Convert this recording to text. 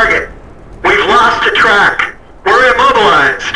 target. We've lost the track. We're immobilized.